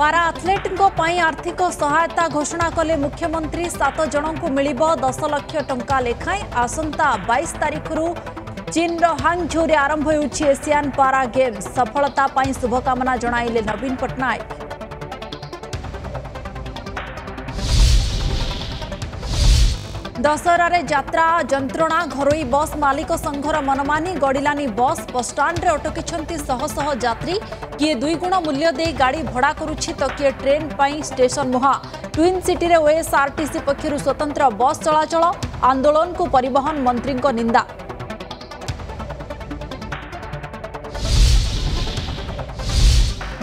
ପାରା ଆଥଲେଟ୍ଙ୍କ ପାଇଁ ଆର୍ଥିକ ସହାୟତା ଘୋଷଣା କଲେ ମୁଖ୍ୟମନ୍ତ୍ରୀ ସାତ ଜଣଙ୍କୁ ମିଳିବ ଦଶ ଲକ୍ଷ ଟଙ୍କା ଲେଖାଏଁ ଆସନ୍ତା ବାଇଶ ତାରିଖରୁ ଚୀନର ହାଙ୍ଗଝୋରେ ଆରମ୍ଭ ହେଉଛି ଏସିଆନ୍ ପାରା ଗେମ୍ସ ସଫଳତା ପାଇଁ ଶୁଭକାମନା ଜଣାଇଲେ ନବୀନ ପଟ୍ଟନାୟକ ଦଶହରାରେ ଯାତ୍ରା ଯନ୍ତ୍ରଣା ଘରୋଇ ବସ୍ ମାଲିକ ସଂଘର ମନମାନି ଗଡ଼ିଲାନି ବସ୍ ବସ୍ଷ୍ଟାଣ୍ଡରେ ଅଟକିଛନ୍ତି ଶହ ଶହ ଯାତ୍ରୀ କିଏ ଦୁଇ ଗୁଣ ମୂଲ୍ୟ ଦେଇ ଗାଡ଼ି ଭଡ଼ା କରୁଛି ତ କିଏ ଟ୍ରେନ୍ ପାଇଁ ଷ୍ଟେସନ ମୁହାଁ ଟ୍ୱିନ୍ ସିଟିରେ ଓଏସ୍ଆର୍ଟିସି ପକ୍ଷରୁ ସ୍ୱତନ୍ତ୍ର ବସ୍ ଚଳାଚଳ ଆନ୍ଦୋଳନକୁ ପରିବହନ ମନ୍ତ୍ରୀଙ୍କ ନିନ୍ଦା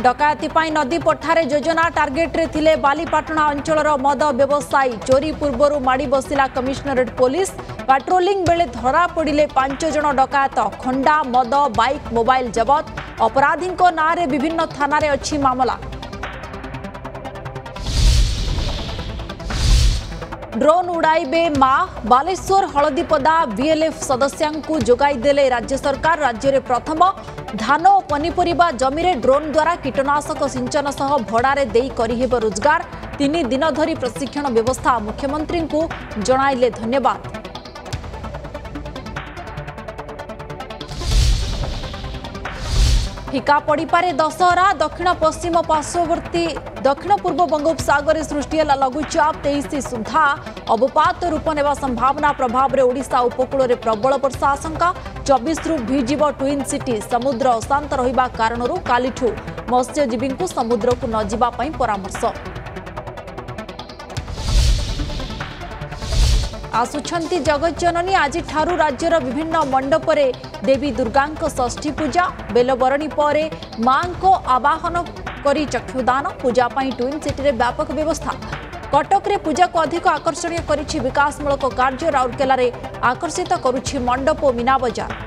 डकायती नदी पठार योजना टार्गेट्रे बापाटणा अंचल मद व्यवसायी चोरी पूर्व माड़ बसला कमिशनरेट पुलिस पाट्रोली बेले धरा पड़े पांचज डकायत खंडा मद बाइक मोबाइल जबत अपराधी नाँ विभिन्न थाना अच्छी मामला ಡ್ರೋನ್ ಉಡಾಯಿಬೆ ಮಾ ಬಾಲೇಶ್ವರ ಹಳದಿಪದ ವಿಎಲ್ಎಫ್ ಸದಸ್ಯಂಕು ಜೋಗಾಯಿದೆಲೆ ರಾಜ್ಯ ಸರ್ಕಾರ ರಾಜ್ಯರೆ ಪ್ರಥಮ ଧାନ ଓ ପନିପରିବା ଜମିରେ ଡ୍ରୋନ୍ ଦ୍ୱାରା କୀଟନାଶକ ସିଞ୍ଚନ ସହ ଭଡ଼ାରେ ଦେଇ କରିହେବ ରୋଜଗାର ତିନି ଦିନ ଧରି ପ୍ରଶିକ୍ଷଣ ବ୍ୟବସ୍ଥା ମୁଖ୍ୟମନ୍ତ୍ରୀଙ୍କୁ ଜଣାଇଲେ ଧନ୍ୟବାଦ फिका परिपे दशहरा दक्षिण पश्चिम पार्शवर्ती दक्षिण पूर्व बङोपसर सृष्टिला लघुचाप तेइस सुधा अवपत रूप ने सम्भावना प्रभावले ओडा उपकूल प्रबल वर्षा आशङ्का चबिसु भिजियो टुइन् सिटी समुद्र अशान्त रणहरू कालिठु मत्स्यजीवी समुद्रको नजि परामर्श ଆସୁଛନ୍ତି ଜଗଜ୍ଜନନୀ ଆଜିଠାରୁ ରାଜ୍ୟର ବିଭିନ୍ନ ମଣ୍ଡପରେ ଦେବୀ ଦୁର୍ଗାଙ୍କ ଷଷ୍ଠୀ ପୂଜା ବେଲବରଣୀ ପରେ ମାଙ୍କ ଆବାହନ କରି ଚକ୍ଷୁଦାନ ପୂଜା ପାଇଁ ଟ୍ୱିନ୍ ସିଟିରେ ବ୍ୟାପକ ବ୍ୟବସ୍ଥା କଟକରେ ପୂଜାକୁ ଅଧିକ ଆକର୍ଷଣୀୟ କରିଛି ବିକାଶମୂଳକ କାର୍ଯ୍ୟ ରାଉରକେଲାରେ ଆକର୍ଷିତ କରୁଛି ମଣ୍ଡପ ମୀନା ବଜାର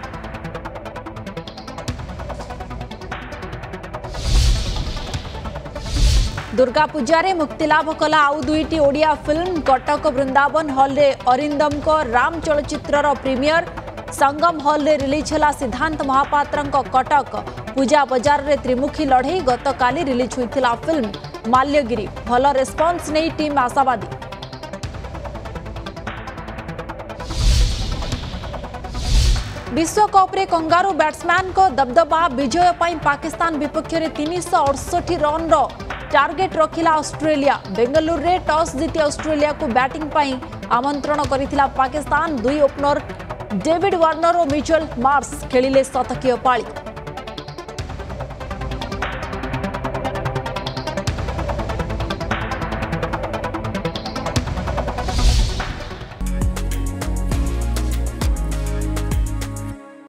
दुर्गा पूजा रे मुक्ति लाभ कला आउ दुईटी ओडिया फिल्म कटक वृंदावन हॉल रे अरिंदम को राम चलचित्र रो प्रीमियर संगम हॉल रे रिलीज हला सिद्धांत महापात्र को कटक पूजा बाजार रे त्रिमुखी लड़े गत काली रिलीज हुई थिला फिल्म माल्यगिरी भलो रिस्पांस नै टीम आशावादी विश्वकप कंगारू बैट्समैन को दबदबा विजय पाकिस्तान विपक्ष में तीन सौ अड़सठ रन ଟାର୍ଗେଟ୍ ରଖିଲା ଅଷ୍ଟ୍ରେଲିଆ ବେଙ୍ଗାଲୁରୁରେ ଟସ୍ ଜିତି ଅଷ୍ଟ୍ରେଲିଆକୁ ବ୍ୟାଟିଂ ପାଇଁ ଆମନ୍ତ୍ରଣ କରିଥିଲା ପାକିସ୍ତାନ ଦୁଇ ଓପନର ଡେଭିଡ୍ ୱାର୍ଣ୍ଣର ଓ ମିଚେଲ୍ ମାର୍ସ ଖେଳିଲେ ଶତକୀୟ ପାଳି